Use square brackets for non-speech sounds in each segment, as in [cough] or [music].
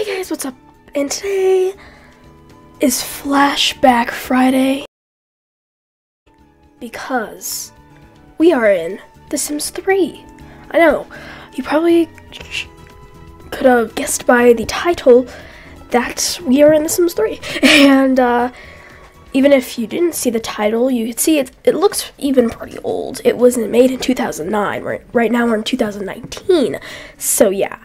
Hey guys, what's up? And today is Flashback Friday because we are in The Sims 3. I know, you probably could have guessed by the title that we are in The Sims 3. [laughs] And uh, even if you didn't see the title, you could see it, it looks even pretty old. It wasn't made in 2009. Right, right now we're in 2019. So yeah.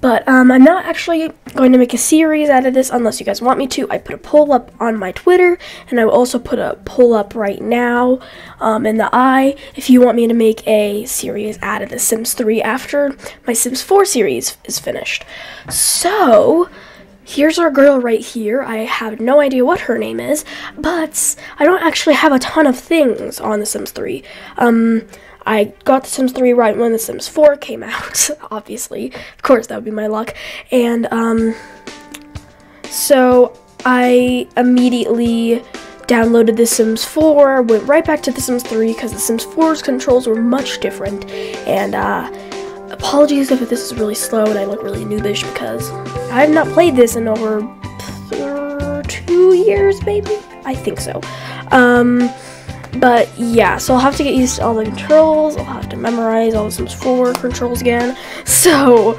But um, I'm not actually going to make a series out of this unless you guys want me to. I put a poll up on my Twitter, and I will also put a poll up right now um, in the eye if you want me to make a series out of The Sims 3 after my Sims 4 series is finished. So, here's our girl right here. I have no idea what her name is, but I don't actually have a ton of things on The Sims 3. Um, I got The Sims 3 right when The Sims 4 came out, [laughs] obviously. Of course, that would be my luck. And, um, so I immediately downloaded The Sims 4, went right back to The Sims 3 because The Sims 4's controls were much different. And, uh, apologies if this is really slow and I look really noobish because I have not played this in over two years, maybe? I think so. Um, but yeah, so I'll have to get used to all the controls. I'll have to memorize all the Sims 4 controls again. [laughs] So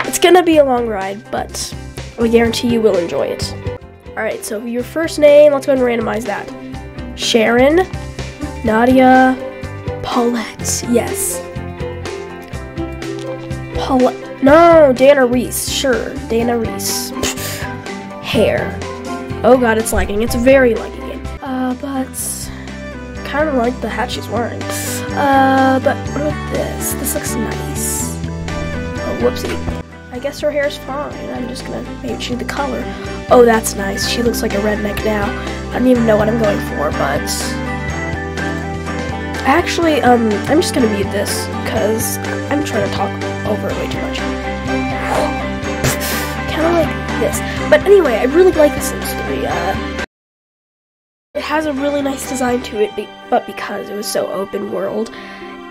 it's gonna be a long ride, but I guarantee you will enjoy it. Alright, so your first name, let's go ahead and randomize that. Sharon, Nadia, Paulette, yes. Paulette, no, Dana Reese, sure, Dana Reese. [laughs] Hair. Oh god, it's lagging, it's very laggy. Uh, but kind of like the hat she's wearing. Uh, but what about this? This looks nice. Oh, whoopsie. I guess her hair's fine. I'm just gonna maybe change the color. Oh, that's nice. She looks like a redneck now. I don't even know what I'm going for, but... Actually, um, I'm just gonna mute this, because I'm trying to talk over way too much. kind of like this. But anyway, I really like The Sims 3. Uh, has a really nice design to it, but because it was so open world,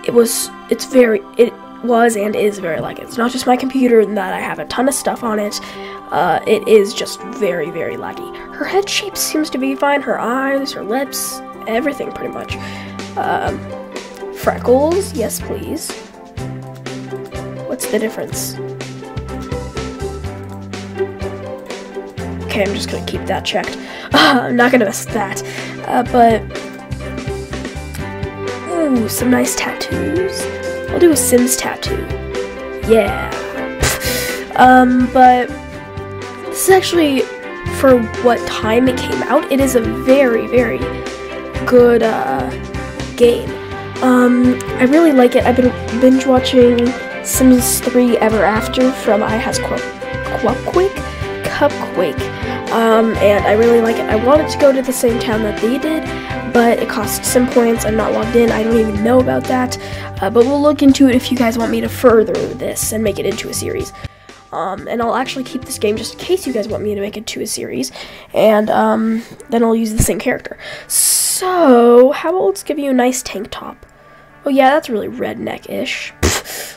it was, it's very, it was and is very like It's not just my computer and that I have a ton of stuff on it. Uh, it is just very, very laggy. Her head shape seems to be fine. Her eyes, her lips, everything pretty much. Um, freckles, yes please. What's the difference? Okay, I'm just gonna keep that checked. [laughs] I'm not gonna miss that. Uh, but, ooh, some nice tattoos. I'll do a Sims tattoo. Yeah. [laughs] um, but this is actually, for what time it came out, it is a very, very good, uh, game. Um, I really like it. I've been binge watching Sims 3 Ever After from I Has Cupquake? Um, and I really like it. I wanted to go to the same town that they did, but it costs some points. I'm not logged in. I don't even know about that. Uh, but we'll look into it if you guys want me to further this and make it into a series. Um, and I'll actually keep this game just in case you guys want me to make it to a series. And um, then I'll use the same character. So, how about let's give you a nice tank top. Oh yeah, that's really redneck-ish.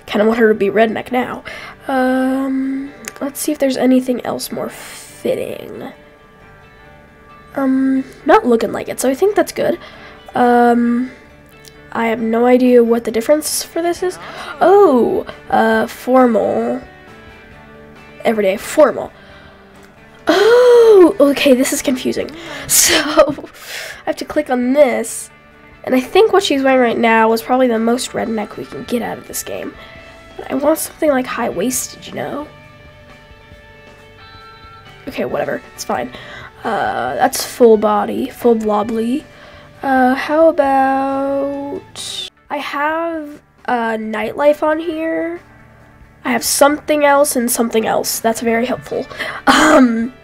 kind of want her to be redneck now. Um, let's see if there's anything else more fitting. Um, not looking like it, so I think that's good. Um, I have no idea what the difference for this is. Oh, uh, formal. Everyday, formal. Oh, okay, this is confusing. [laughs] So, I have to click on this. And I think what she's wearing right now is probably the most redneck we can get out of this game. But I want something like high-waisted, you know? Okay, whatever. It's fine. Uh, that's full body, full blobbly. Uh, how about... I have uh, nightlife on here. I have something else and something else. That's very helpful. [laughs] Um,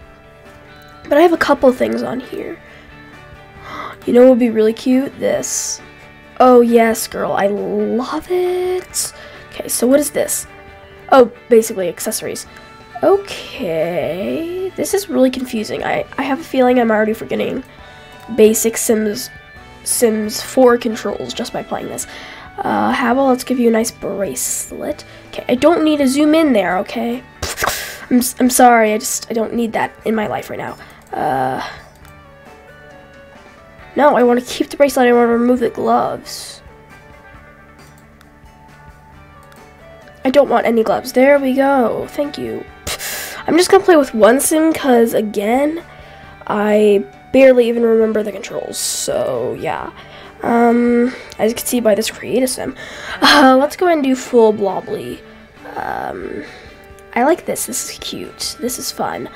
but I have a couple things on here. You know what would be really cute? This. Oh, yes, girl. I love it. Okay, so what is this? Oh, basically accessories. Okay, this is really confusing. I, I have a feeling I'm already forgetting basic Sims Sims 4 controls just by playing this. Uh, how about let's give you a nice bracelet. Okay, I don't need to zoom in there, okay? [sighs] I'm, I'm sorry, I just, I don't need that in my life right now. Uh, no, I want to keep the bracelet, I want to remove the gloves. I don't want any gloves. There we go. Thank you. I'm just gonna play with one sim because again, I barely even remember the controls. So yeah. Um, as you can see by this creative sim, [laughs] uh, let's go ahead and do full blobbly. Um, I like this. This is cute. This is fun.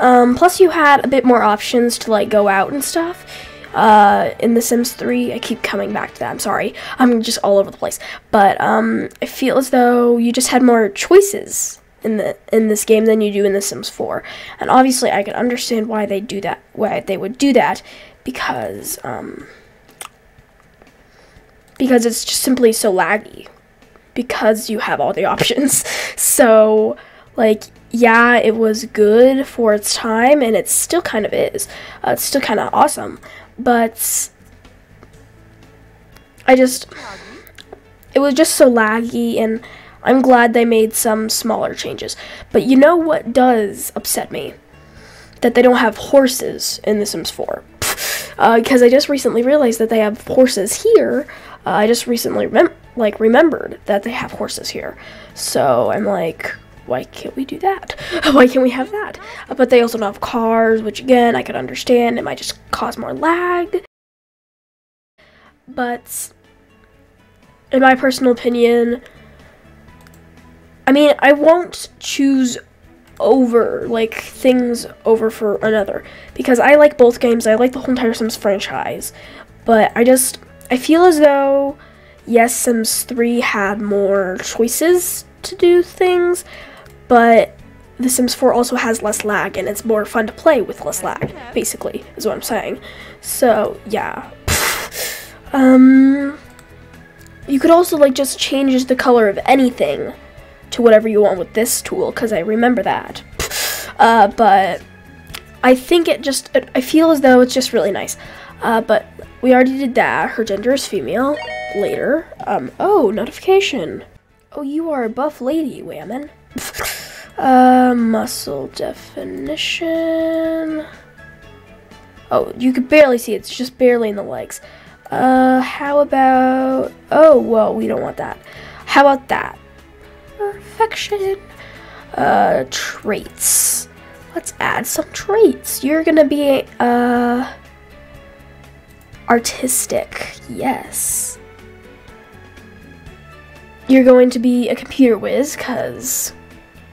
Um, plus you had a bit more options to like go out and stuff. Uh, in The Sims 3, I keep coming back to that. I'm sorry. I'm just all over the place. But um, I feel as though you just had more choices in the in this game than you do in The Sims 4. And obviously, I can understand why they do that. Why they would do that because um, because it's just simply so laggy because you have all the [laughs] options. So, like, yeah, it was good for its time, and it still kind of is. Uh, it's still kind of awesome, but I just, it was just so laggy, and I'm glad they made some smaller changes. But you know what does upset me? That they don't have horses in The Sims 4. Because I just recently realized that they have horses here. Uh, I just recently like remembered that they have horses here. So I'm like, why can't we do that? [laughs] why can't we have that? Uh, but they also don't have cars, which again I could understand. It might just cause more lag. But in my personal opinion, I mean, I won't choose over like things over for another because I like both games. I like the whole entire Sims franchise, but I just I feel as though yes, Sims 3 had more choices to do things, but The Sims 4 also has less lag and it's more fun to play with less lag, basically, is what I'm saying. So, yeah. [sighs] um you could also like just change the color of anything to whatever you want with this tool because I remember that. Uh, but I think it just I feel as though it's just really nice. Uh, but we already did that. Her gender is female. Later. Um. Oh, notification. Oh, you are a buff lady, Whammon. [laughs] uh, muscle definition. Oh, you could barely see it. It's just barely in the legs. Uh, how about... Oh, well, we don't want that. How about that? Perfection. Uh, traits. Let's add some traits. You're gonna be, uh... Artistic. Yes. You're going to be a computer whiz, because...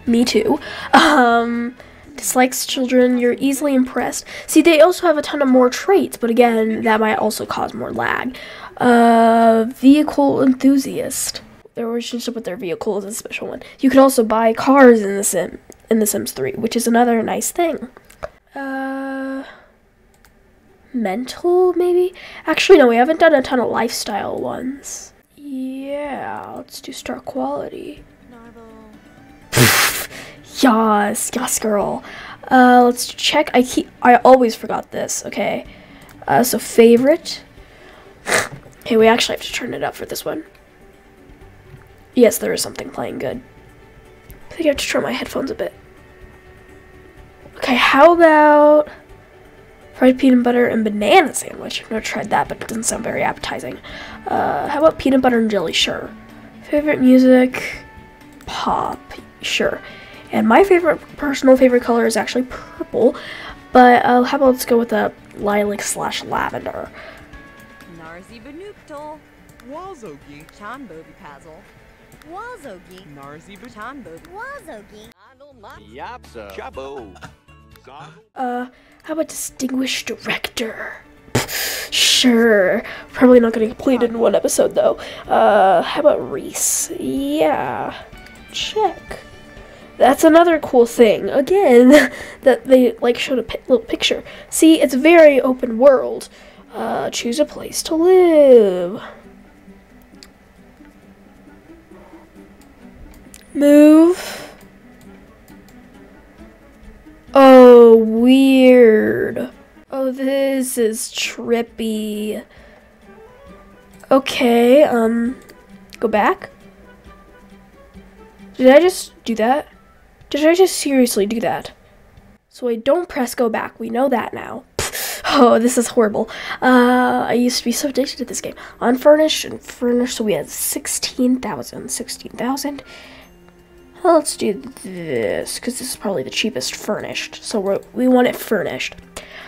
Me too. Um dislikes children, you're easily impressed. See, they also have a ton of more traits, but again, that might also cause more lag. Uh, vehicle enthusiast. Their relationship with their vehicle is a special one. You can also buy cars in the Sim in the Sims 3, which is another nice thing. Uh, mental maybe. Actually, no, we haven't done a ton of lifestyle ones. Yeah, let's do star quality. [laughs] Yes, yes, girl. Uh, let's check. I keep. I always forgot this. Okay. Uh, so favorite. [laughs] Okay, we actually have to turn it up for this one. Yes, there is something playing good. I think I have to turn my headphones a bit. Okay, how about fried peanut butter and banana sandwich? I've never tried that, but it doesn't sound very appetizing. Uh, how about peanut butter and jelly? Sure. Favorite music? Pop. Sure. And my favorite, personal favorite color is actually purple. But uh, how about let's go with a lilac slash lavender. Narzi Benuktal. Wazogi. Chan Bobi Pazzle. Wazogi. Narzi Bud- Chan Bobi. Wazogi. Yapsa. Chabo. Uh, how about distinguished director? sure. Probably not going to complete it in one episode though. Uh, how about Reese? Yeah. Check. That's another cool thing. Again, [laughs] that they like showed a pi- little picture. See, it's very open world. Uh, choose a place to live. Move. Oh, weird. Oh, this is trippy. Okay, um, go back. Did I just do that? Did I just seriously do that? So I don't press go back. We know that now. [laughs] Oh, this is horrible. Uh, I used to be so addicted to this game. Unfurnished and furnished, so we had 16,000. 16,000. Well, let's do this, because this is probably the cheapest furnished. So we want it furnished.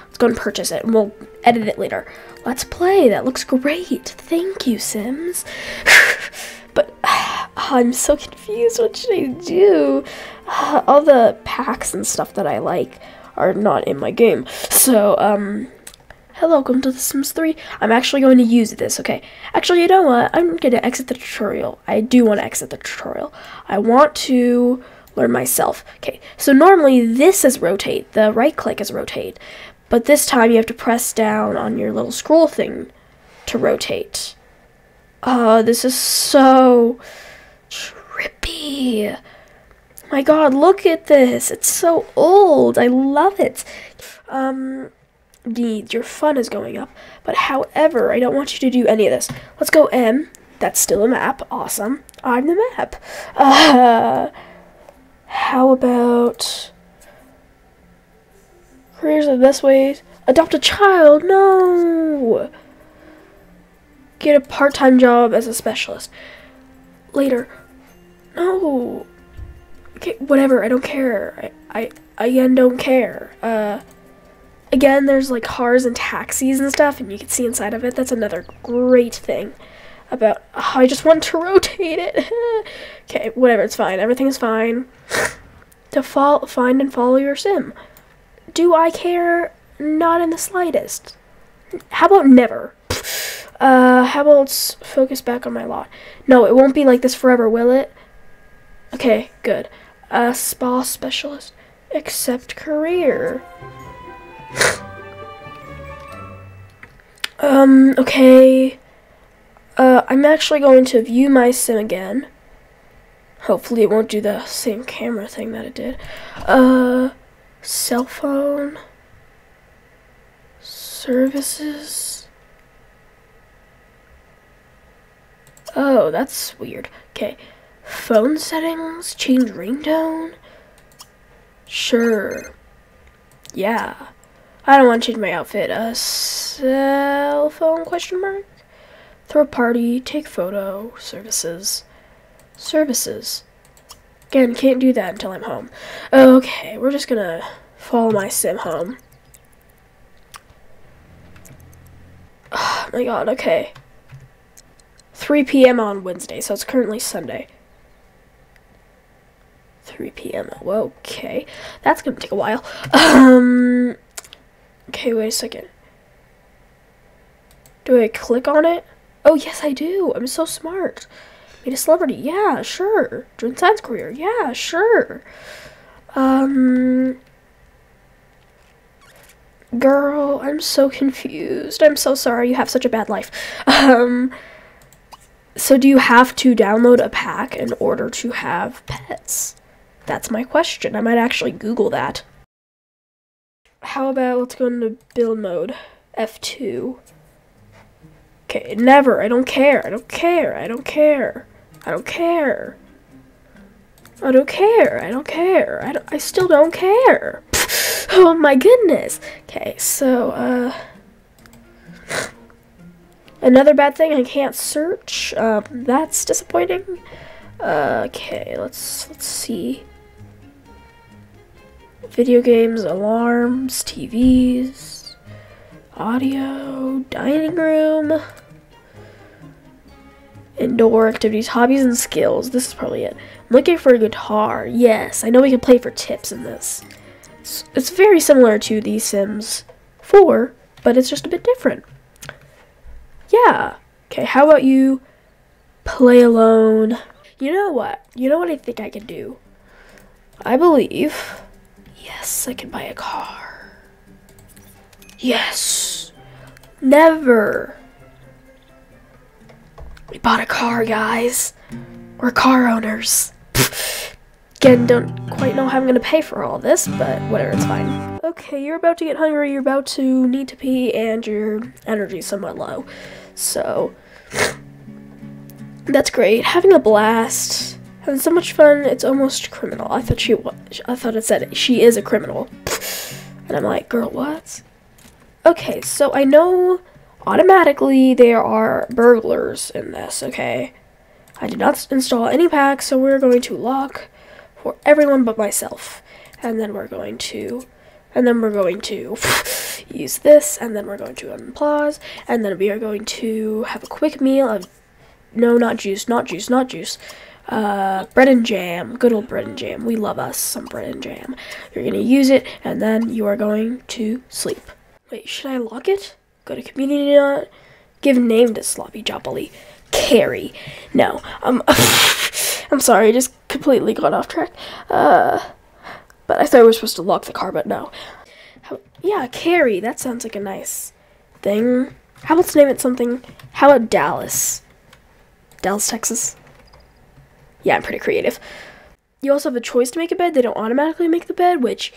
Let's go and purchase it, and we'll edit it later. Let's play. That looks great. Thank you, Sims. [sighs] but uh, [sighs] I'm so confused. What should I do? Uh, all the packs and stuff that I like are not in my game. So, um, hello, welcome to The Sims 3. I'm actually going to use this, okay? Actually, you know what? I'm going to exit the tutorial. I do want to exit the tutorial. I want to learn myself. Okay, so normally this is rotate. The right click is rotate. But this time you have to press down on your little scroll thing to rotate. Oh, this is so trippy my god, look at this. It's so old. I love it. Um, needs, your fun is going up. But however, I don't want you to do any of this. Let's go M. That's still a map. Awesome. I'm the map. Uh, how about... Careers are the best ways. Adopt a child. No. Get a part-time job as a specialist. Later. No okay, whatever. I don't care. I, I again don't care. Uh, again, there's like cars and taxis and stuff, and you can see inside of it. That's another great thing about. Oh, I just want to [laughs] rotate it. [laughs] okay, whatever. It's fine. Everything's fine. [laughs] to fall, find and follow your sim. Do I care? Not in the slightest. How about never? [sighs] Uh, how about focus back on my lot? No, it won't be like this forever, will it? Okay, good a spa specialist. Accept career. Um, okay. Uh, I'm actually going to view my sim again. Hopefully it won't do the same camera thing that it did. Uh, cell phone. Services. Oh, that's weird. Okay. Phone settings? Change ringtone? Sure. Yeah. I don't want to change my outfit. A cell phone question mark? Throw a party, take photo, services. Services. Again, can't do that until I'm home. Okay, we're just gonna follow my sim home. Oh [sighs] my god, okay. 3 p.m. on Wednesday, so it's currently Sunday. 3 p.m. Okay, that's gonna take a while. Um, okay, wait a second. Do I click on it? Oh, yes, I do. I'm so smart. Meet a celebrity. Yeah, sure. Join science career. Yeah, sure. Um, girl, I'm so confused. I'm so sorry you have such a bad life. [laughs] Um, so do you have to download a pack in order to have pets? That's my question. I might actually Google that. How about let's go into build mode. F2. Okay, never. I don't care. I don't care. I don't care. I don't care. I don't care. I don't care. I, don't, I still don't care. [laughs] oh my goodness. Okay, so, uh... [sighs] Another bad thing, I can't search. Um, that's disappointing. Uh, okay, let's let's see video games, alarms, TVs, audio, dining room, indoor activities, hobbies, and skills. This is probably it. I'm looking for a guitar. Yes, I know we can play for tips in this. It's, it's very similar to The Sims 4, but it's just a bit different. Yeah. Okay, how about you play alone? You know what? You know what I think I can do? I believe Yes, I can buy a car. Yes. Never. We bought a car, guys. We're car owners. [laughs] Again, don't quite know how I'm gonna pay for all this, but whatever, it's fine. Okay, you're about to get hungry, you're about to need to pee, and your energy's somewhat low. So, [sighs] that's great. Having a blast Having so much fun, it's almost criminal. I thought she was. I thought it said she is a criminal. And I'm like, girl, what? Okay, so I know automatically there are burglars in this, okay? I did not install any packs, so we're going to lock for everyone but myself. And then we're going to, and then we're going to [laughs] use this, and then we're going to unpause, and then we are going to have a quick meal of, no, not juice, not juice, not juice. Uh, bread and jam, good old bread and jam. We love us some bread and jam. You're gonna use it, and then you are going to sleep. Wait, should I lock it? Go to community note. Give name to Sloppy Joppily. Carrie. No. Um [laughs] I'm sorry, just completely got off track. Uh but I thought we were supposed to lock the car, but no. How, yeah, Carrie. That sounds like a nice thing. How about to name it something? How about Dallas? Dallas, Texas. Yeah, I'm pretty creative. You also have a choice to make a bed. They don't automatically make the bed, which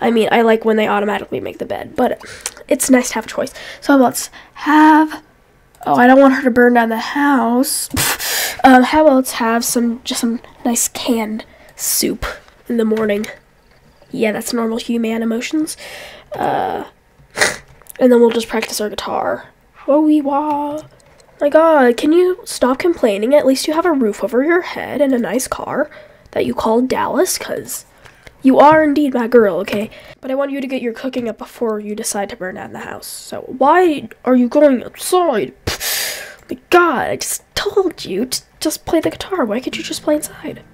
I mean, I like when they automatically make the bed, but it's nice to have a choice. So let's have. Oh, I don't want her to burn down the house. [laughs] um, how about let's have some just some nice canned soup in the morning. Yeah, that's normal human emotions. Uh, [laughs] and then we'll just practice our guitar. Whoa, wee wah. My God, can you stop complaining? At least you have a roof over your head and a nice car that you call Dallas, cause you are indeed my girl, okay? But I want you to get your cooking up before you decide to burn down the house. So why are you going outside? [sighs] my God, I just told you to just play the guitar. Why can't you just play inside?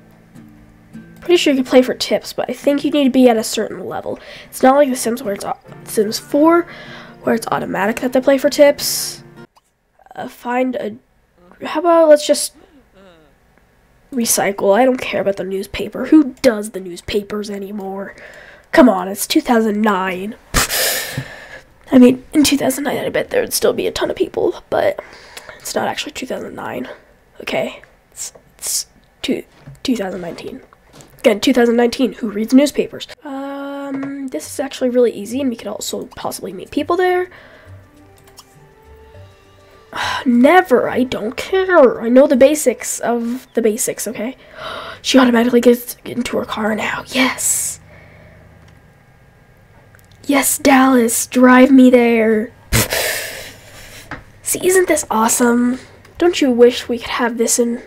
Pretty sure you can play for tips, but I think you need to be at a certain level. It's not like The Sims where it's Sims 4, where it's automatic that they play for tips. Uh, find a. How about let's just recycle. I don't care about the newspaper. Who does the newspapers anymore? Come on, it's 2009. [sighs] I mean, in 2009, I bet there would still be a ton of people, but it's not actually 2009. Okay, it's, it's two, 2019. Again, 2019. Who reads newspapers? Um, this is actually really easy, and we could also possibly meet people there. [sighs] Never. I don't care. I know the basics of the basics, okay? [gasps] She automatically gets into her car now. Yes. Yes, Dallas, drive me there. [sighs] See, isn't this awesome? Don't you wish we could have this in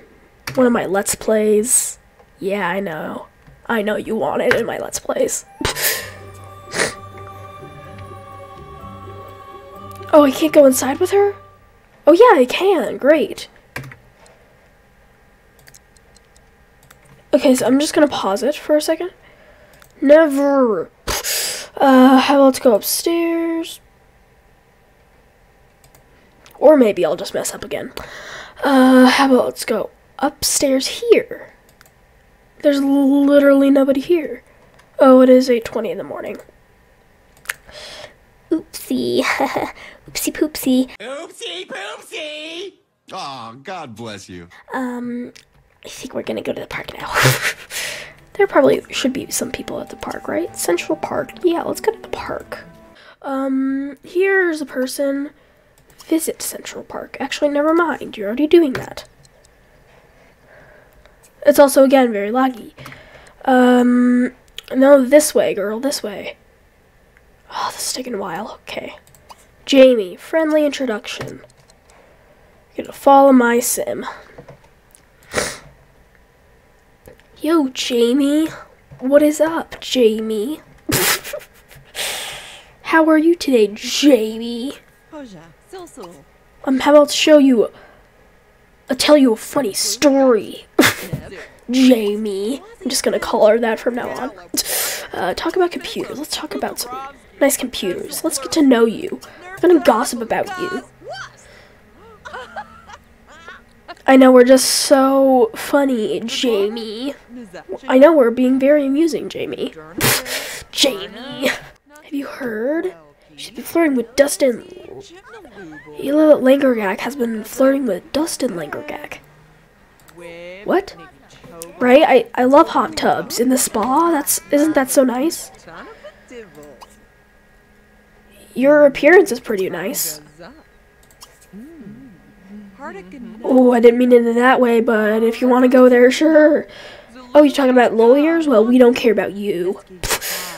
one of my Let's Plays? Yeah, I know. I know you want it in my Let's Plays. [sighs] oh, I can't go inside with her? Oh yeah, I can. Great. Okay, so I'm just gonna pause it for a second. Never. Uh, how about let's go upstairs? Or maybe I'll just mess up again. Uh, how about let's go upstairs here? There's literally nobody here. Oh, it is 8.20 in the morning. Oopsie. [laughs] Oopsie poopsie. Oopsie poopsie! Aw, God bless you. Um, I think we're gonna go to the park now. [laughs] there probably should be some people at the park, right? Central Park. Yeah, let's go to the park. Um, here's a person. Visit Central Park. Actually, never mind. You're already doing that. It's also, again, very laggy. Um, no, this way, girl, this way. Oh, this is taking a while. Okay. Jamie, friendly introduction. You're gonna follow my sim. Yo, Jamie. What is up, Jamie? [laughs] How are you today, Jamie? I'm about to show you, I'll tell you a funny story. [laughs] Jamie. I'm just gonna call her that from now on. Uh, talk about computers. Let's talk about some nice computers. Let's get to know you. I'm gonna gossip about you. I know we're just so funny, Jamie. I know we're being very amusing, Jamie. [laughs] Jamie. Have you heard? She's been flirting with Dustin. Hila Langerak has been flirting with Dustin Langerak. What? Right? I, I love hot tubs in the spa. That's isn't that so nice? Your appearance is pretty nice. Oh, I didn't mean it in that way, but if you want to go there, sure. Oh, you're talking about lawyers? Well, we don't care about you.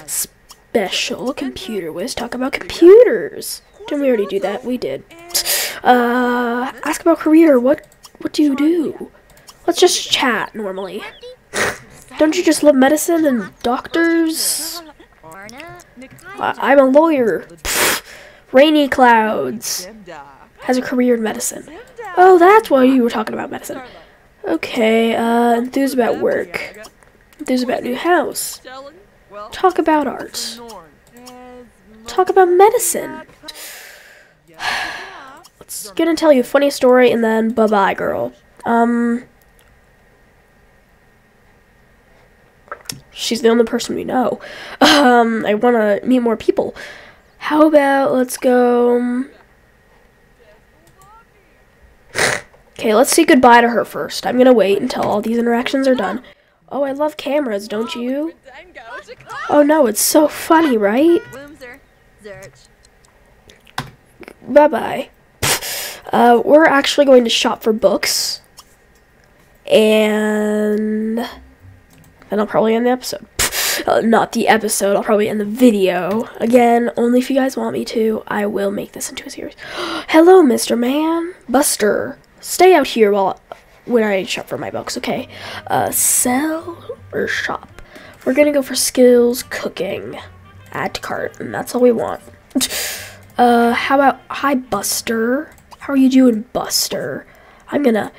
Special computer whiz. Talk about computers. Didn't we already do that? We did. Uh, ask about career. What what do you do? Let's just chat normally. Don't you just love medicine and doctors? I'm a lawyer. Rainy clouds. Has a career in medicine. Oh, that's why you were talking about medicine. Okay, uh, enthused about work. Enthused about new house. Talk about art. Talk about medicine. Let's gonna tell you a funny story and then bye bye, girl. Um, she's the only person we know. Um, I want to meet more people. How about let's go? um, Okay, let's say goodbye to her first. I'm gonna wait until all these interactions are done. Oh, I love cameras, don't you? Oh no, it's so funny, right? Bye bye. Uh, we're actually going to shop for books. And. then I'll probably end the episode. Uh, not the episode, I'll probably end the video. Again, only if you guys want me to, I will make this into a series. [gasps] Hello, Mr. Man. Buster. Stay out here while when I shop for my books, okay? Uh, sell or shop? We're gonna go for skills, cooking. Add to cart, and that's all we want. [laughs] Uh, how about hi Buster? How are you doing, Buster? I'm gonna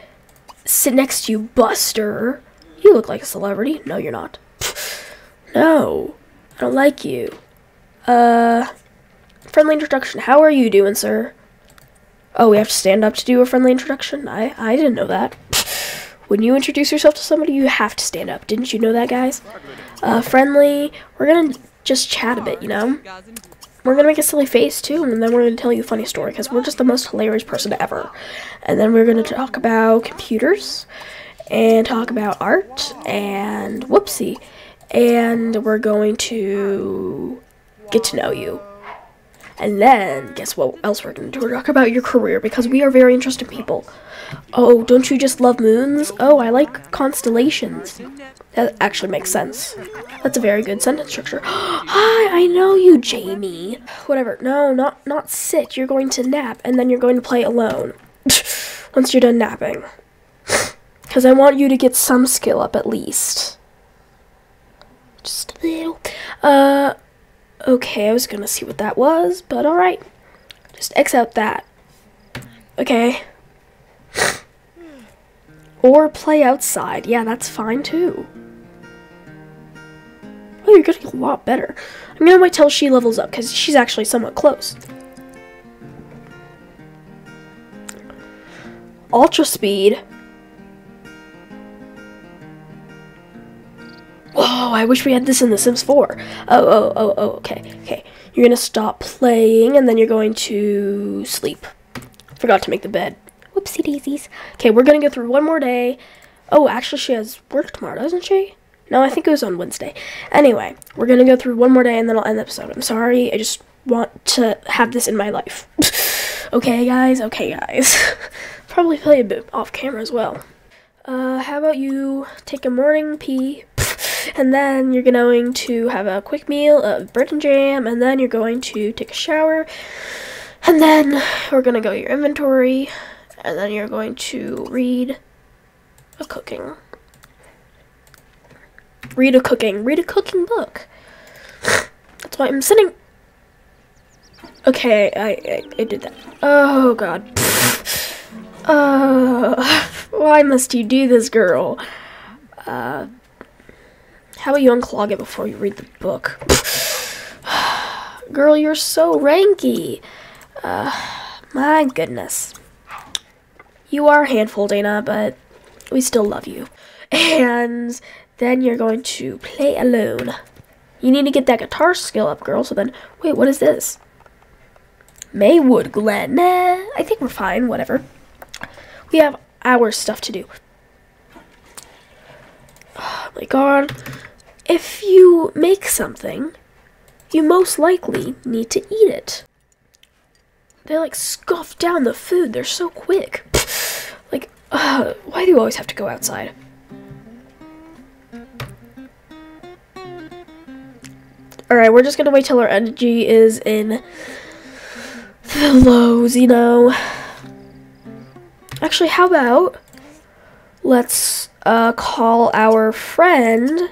sit next to you, Buster. You look like a celebrity. No, you're not. No, I don't like you. Uh, friendly introduction. How are you doing, sir? Oh, we have to stand up to do a friendly introduction. I I didn't know that. [sighs] When you introduce yourself to somebody, you have to stand up. Didn't you know that, guys? Uh, friendly. We're gonna just chat a bit, you know. We're gonna make a silly face too, and then we're gonna tell you a funny story because we're just the most hilarious person ever. And then we're gonna talk about computers, and talk about art, and whoopsie, and we're going to get to know you. And then, guess what else we're gonna do? We're talk about your career because we are very interesting people. Oh, don't you just love moons? Oh, I like constellations. That actually makes sense. That's a very good sentence structure. [gasps] Hi, I know you, Jamie. Whatever. No, not not sit. You're going to nap, and then you're going to play alone. [laughs] Once you're done napping. [laughs] Because I want you to get some skill up at least. Just a little. Uh, okay, I was gonna see what that was, but alright. Just X out that. Okay. Or play outside. Yeah, that's fine too. Oh, you're getting a lot better. I'm gonna wait till she levels up because she's actually somewhat close. Ultra speed. Whoa, I wish we had this in The Sims 4. Oh, oh, oh, oh, okay, okay. You're gonna stop playing and then you're going to sleep. Forgot to make the bed. Whoopsie daisies. Okay, we're gonna go through one more day. Oh, actually, she has work tomorrow, doesn't she? No, I think it was on Wednesday. Anyway, we're gonna go through one more day and then I'll end the episode. I'm sorry, I just want to have this in my life. [laughs] okay, guys? Okay, guys. [laughs] Probably play a bit off camera as well. Uh, how about you take a morning pee, and then you're going to have a quick meal of bread and jam, and then you're going to take a shower, and then we're gonna go your inventory, and then you're going to read a cooking. Read a cooking. Read a cooking book. That's why I'm sitting. Okay, I, I, I did that. Oh god. [laughs] Uh, [laughs] why must you do this, girl? Uh, how about you unclog it before you read the book? [sighs] girl, you're so ranky. Uh, my goodness. You are a handful, Dana, but we still love you. And then you're going to play alone. You need to get that guitar skill up, girl. So then, wait, what is this? Maywood Glen. Nah, I think we're fine. Whatever. We have our stuff to do. [sighs] Oh my god. If you make something, you most likely need to eat it. They like scoff down the food. They're so quick. [sighs] Like, uh, why do you always have to go outside? Alright, we're just gonna wait till our energy is in the lows, you know. Actually, how about let's uh, call our friend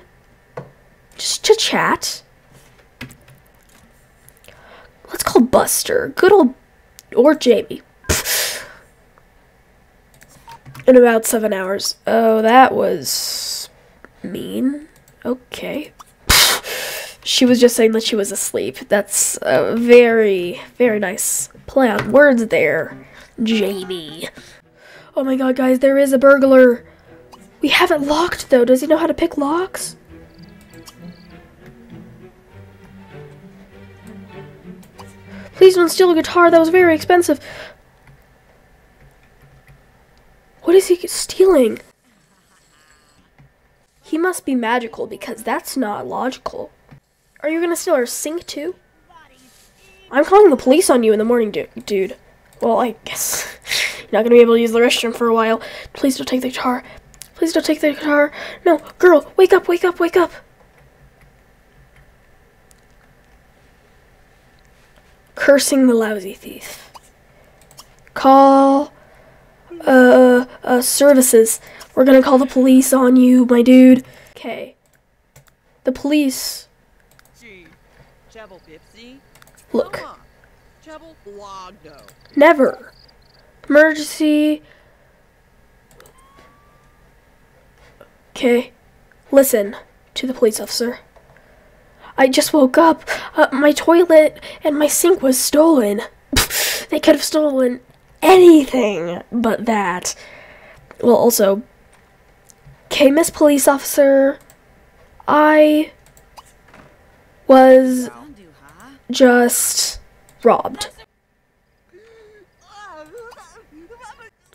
just to chat. Let's call Buster. Good old. Or Jamie. In about seven hours. Oh, that was mean. Okay. She was just saying that she was asleep. That's a very, very nice play on words there, Jamie. Oh my god, guys, there is a burglar. We have it locked, though. Does he know how to pick locks? Please don't steal a guitar. That was very expensive. What is he stealing? He must be magical because that's not logical. Are you gonna steal our sink too? I'm calling the police on you in the morning, du- dude. Well, I guess [laughs] you're not gonna be able to use the restroom for a while. Please don't take the guitar. Please don't take the guitar. No, girl, wake up, wake up, wake up. Cursing the lousy thief. Call uh, uh services. We're gonna call the police on you, my dude. Okay. The police. Gee, Chebble Pipsy. Look. Come on. Chebble Never. Emergency. Okay. Listen to the police officer. I just woke up. Uh, my toilet and my sink was stolen. [laughs] they could have stolen anything but that. Well, also. Okay, Miss Police Officer. I was just robbed.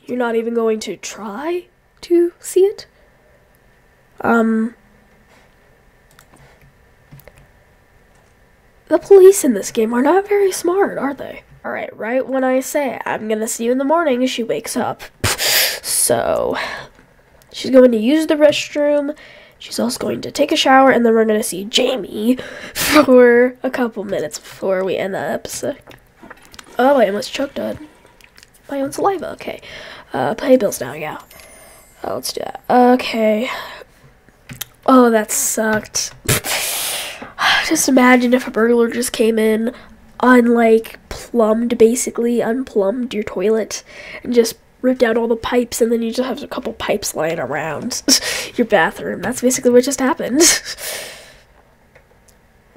You're not even going to try to see it? Um. The police in this game are not very smart, are they? Alright, right when I say I'm gonna see you in the morning, she wakes up. [sighs] so, she's going to use the restroom. She's also going to take a shower, and then we're gonna see Jamie [laughs] for a couple minutes before we end the episode. Oh, I almost choked on my own saliva. Okay. Uh, pay bills now, yeah. Oh, let's do that. Okay. Oh, that sucked. [laughs] just imagine if a burglar just came in, unlike plumbed, basically unplumbed your toilet, and just ripped out all the pipes, and then you just have a couple pipes lying around [laughs] your bathroom. That's basically what just happened. [laughs]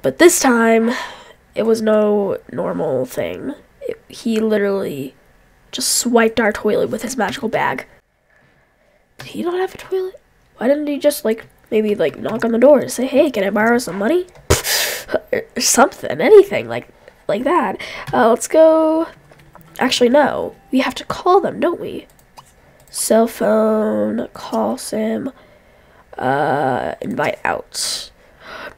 but this time, it was no normal thing. It, he literally just swiped our toilet with his magical bag. Did he not have a toilet? Why didn't he just like maybe like knock on the door and say, "Hey, can I borrow some money?" [laughs] something, anything like like that. Uh, let's go. Actually, no. We have to call them, don't we? Cell phone, call Sam, uh, invite out.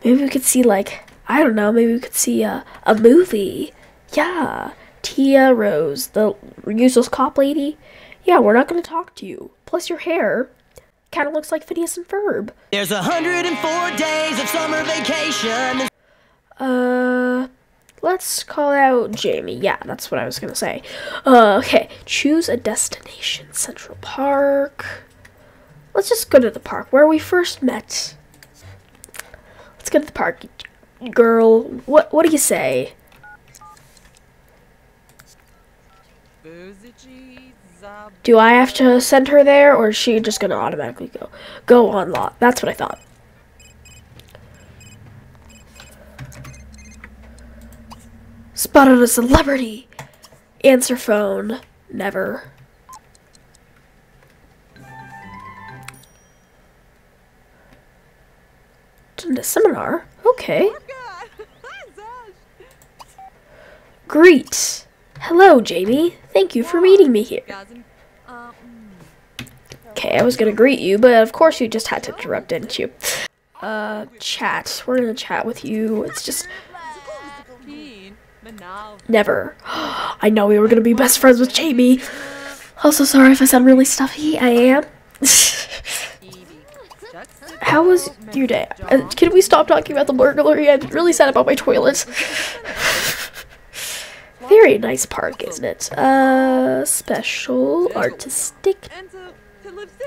Maybe we could see like I don't know. Maybe we could see a a movie. Yeah, Tia Rose, the useless cop lady. Yeah, we're not gonna talk to you. Plus, your hair kind of looks like Phineas and Ferb. There's 104 days of summer vacation. Uh, let's call out Jamie. Yeah, that's what I was gonna say. Uh, okay, choose a destination. Central Park. Let's just go to the park where we first met. Let's go to the park, girl. What What do you say? Do I have to send her there, or is she just gonna automatically go go on lot? That's what I thought. Spotted a celebrity. Answer phone. Never. Attend a seminar. Okay. [laughs] Greet. Hello, Jamie. Thank you for meeting me here. Uh, Okay, I was gonna greet you, but of course you just had to interrupt, didn't you? Uh, chat. We're gonna chat with you. It's just. Never. [gasps] I know we were gonna be best friends with Jamie. Also, sorry if I sound really stuffy. I am. [laughs] How was your day? Uh, can we stop talking about the burglary? I'm really sad about my toilet. [laughs] Very nice park, isn't it? Uh, special, artistic.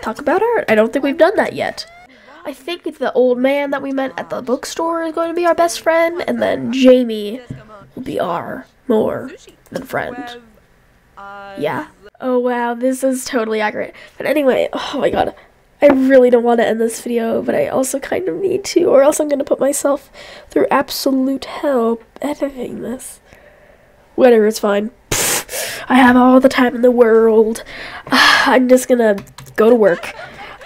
Talk about art. I don't think we've done that yet. I think the old man that we met at the bookstore is going to be our best friend, and then Jamie will be our more than friend. Uh, Yeah. Oh wow, this is totally accurate. But anyway, oh my god. I really don't want to end this video, but I also kind of need to, or else I'm going to put myself through absolute hell editing this. Whatever, it's fine. Pfft, [sighs] I have all the time in the world. [sighs] I'm just gonna go to work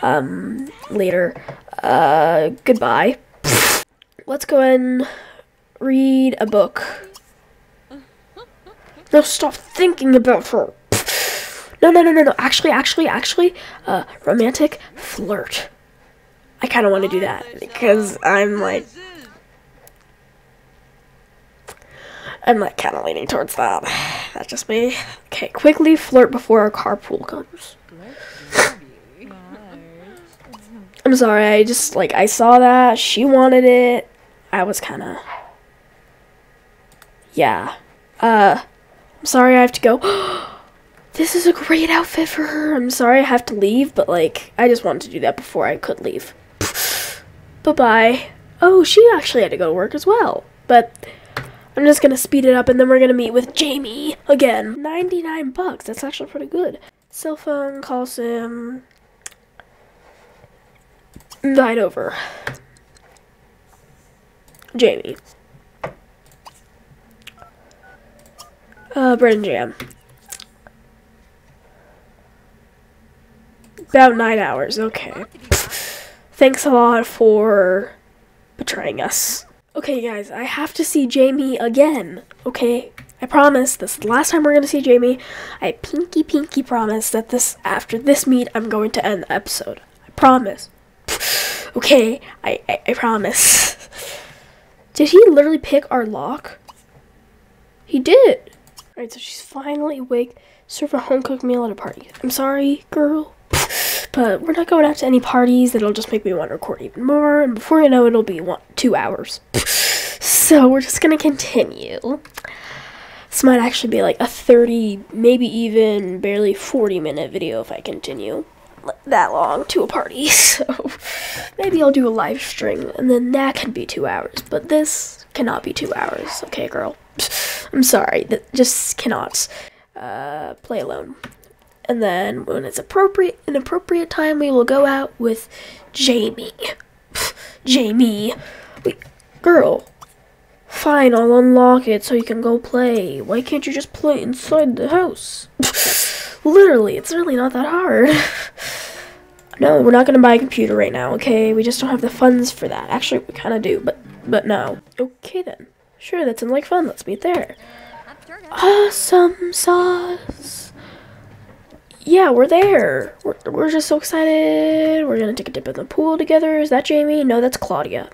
um, later. Uh, goodbye. [sighs] Let's go and read a book. Stop thinking about her. No, no, no, no, no. Actually, actually, actually, uh, romantic flirt. I kind of want to do that because I'm like, I'm like kind of leaning towards that. That's just me. Okay, quickly flirt before our carpool comes. I'm sorry. I just like I saw that she wanted it. I was kind of, yeah. Uh, Sorry I have to go. [gasps] this is a great outfit for her. I'm sorry I have to leave, but like I just wanted to do that before I could leave. [sighs] bye bye. Oh, she actually had to go to work as well. But I'm just gonna speed it up and then we're gonna meet with Jamie again. 99 bucks. That's actually pretty good. Cell phone, call sim. Night over. Jamie. Uh, bread and jam. About nine hours, okay. Thanks a lot for betraying us. Okay, guys, I have to see Jamie again, okay? I promise this is the last time we're gonna see Jamie. I pinky pinky promise that this after this meet I'm going to end the episode. I promise. [sighs] Okay, I, I, I promise. [laughs] Did he literally pick our lock? He did. Alright, so she's finally awake. Serve a home cooked meal at a party. I'm sorry, girl. [laughs] But we're not going out to any parties that'll just make me want to record even more. And before you know it, it'll be one, two hours. [laughs] So we're just gonna continue. This might actually be like a 30, maybe even barely 40 minute video if I continue that long to a party. [laughs] So maybe I'll do a live stream and then that can be two hours. But this cannot be two hours. Okay, girl. I'm sorry. That just cannot uh, play alone. And then when it's appropriate, an appropriate time, we will go out with Jamie. [sighs] Jamie, Wait, girl. Fine, I'll unlock it so you can go play. Why can't you just play inside the house? [sighs] Literally, it's really not that hard. [sighs] no, we're not gonna buy a computer right now, okay? We just don't have the funds for that. Actually, we kind of do, but but no. Okay then. Sure, that sounds like fun. Let's meet there. Awesome sauce. Yeah, we're there. We're, we're just so excited. We're gonna take a dip in the pool together. Is that Jamie? No, that's Claudia.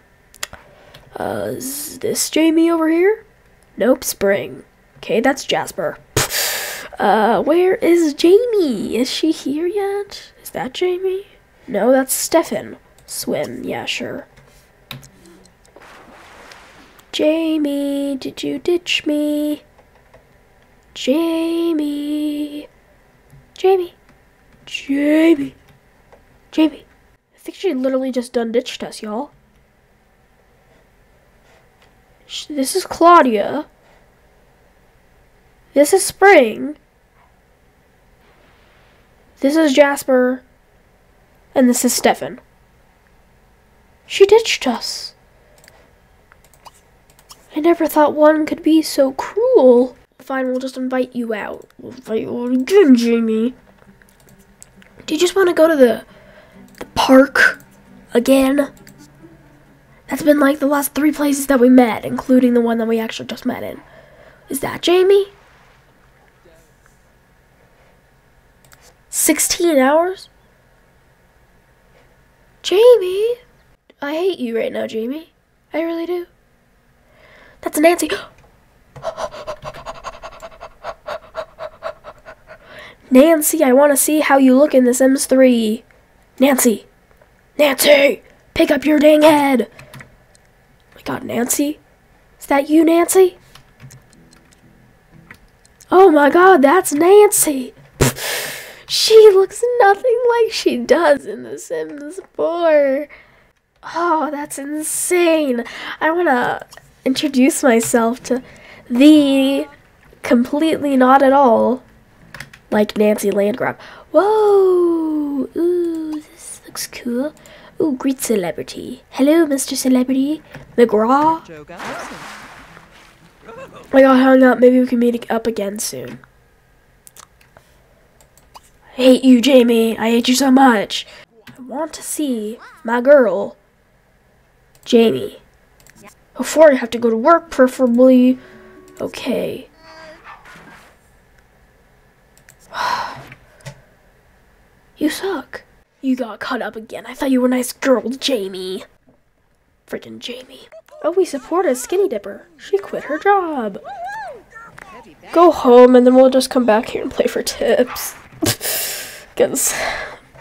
Uh, is this Jamie over here? Nope, Spring. Okay, that's Jasper. Uh, where is Jamie? Is she here yet? Is that Jamie? No, that's Stefan. Swim, yeah, sure. Jamie, did you ditch me? Jamie. Jamie. Jamie. Jamie. I think she literally just done ditched us, y'all. This is Claudia. This is Spring. This is Jasper. And this is Stefan. She ditched us. I never thought one could be so cruel. Fine, we'll just invite you out. We'll invite you again, Jamie. Do you just want to go to the the park again? That's been like the last three places that we met, including the one that we actually just met in. Is that Jamie? 16 hours? Jamie? I hate you right now, Jamie. I really do. That's Nancy. [gasps] Nancy, I want to see how you look in The Sims 3. Nancy! Nancy! Pick up your dang head! Oh my god, Nancy? Is that you, Nancy? Oh my god, that's Nancy! [sighs] She looks nothing like she does in The Sims 4. Oh, that's insane. I want to introduce myself to the completely not at all like Nancy Landgraab. Whoa! Ooh, this looks cool. Ooh, great celebrity. Hello, Mr. Celebrity. McGraw. I got hung up. Maybe we can meet up again soon. I hate you, Jamie. I hate you so much. I want to see my girl, Jamie. Before I have to go to work, preferably. Okay. [sighs] you suck. You got caught up again. I thought you were a nice girl, Jamie. Freaking Jamie. Oh, we support a skinny dipper. She quit her job. Go home and then we'll just come back here and play for tips. [laughs] Because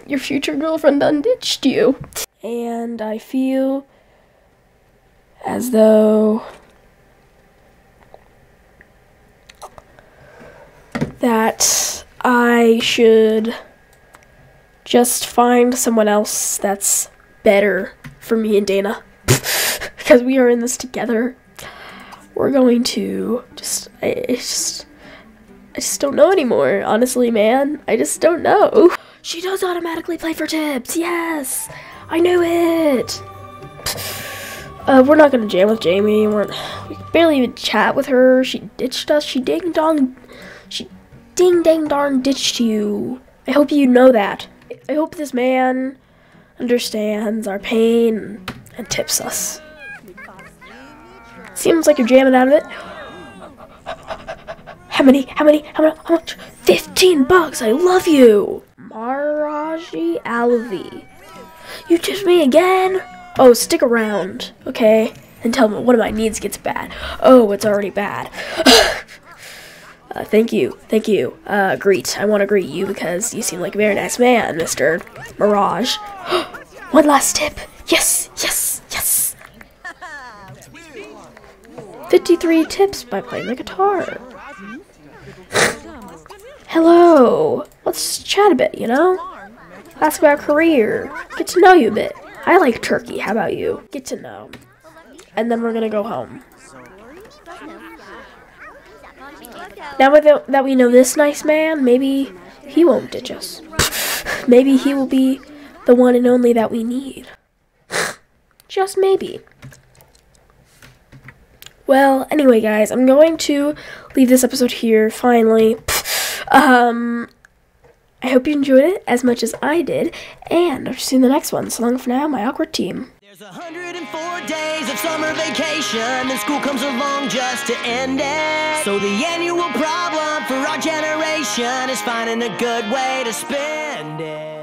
your future girlfriend unditched you. And I feel as though that I should just find someone else that's better for me and Dana. [laughs] because we are in this together. We're going to just I, just I just don't know anymore. Honestly, man, I just don't know. She does automatically play for tips. Yes, I knew it. [laughs] Uh, we're not gonna jam with Jamie. We're we barely even chat with her. She ditched us. She ding dong. She ding dang darn ditched you. I hope you know that. I hope this man understands our pain and tips us. Seems like you're jamming out of it. How many? How many? How many? How much? 15 bucks. I love you. Maraji Alvi. You tipped me again? Oh, stick around, okay? Until one of my needs gets bad. Oh, it's already bad. [laughs] uh, thank you, thank you. Uh, greet. I want to greet you because you seem like a very nice man, Mr. Mirage. [gasps] one last tip. Yes, yes, yes. 53 tips by playing the guitar. [laughs] Hello. Let's chat a bit, you know? Ask about career. Get to know you a bit. I like turkey. How about you? Get to know. And then we're gonna go home. Now that, that we know this nice man, maybe he won't ditch us. [laughs] maybe he will be the one and only that we need. [laughs] Just maybe. Well, anyway, guys, I'm going to leave this episode here finally. [laughs] Um, I hope you enjoyed it as much as I did, and I'll see you in the next one. So long for now, my awkward team. There's 104 days of summer vacation, and school comes along just to end it. So the annual problem for our generation is finding a good way to spend it.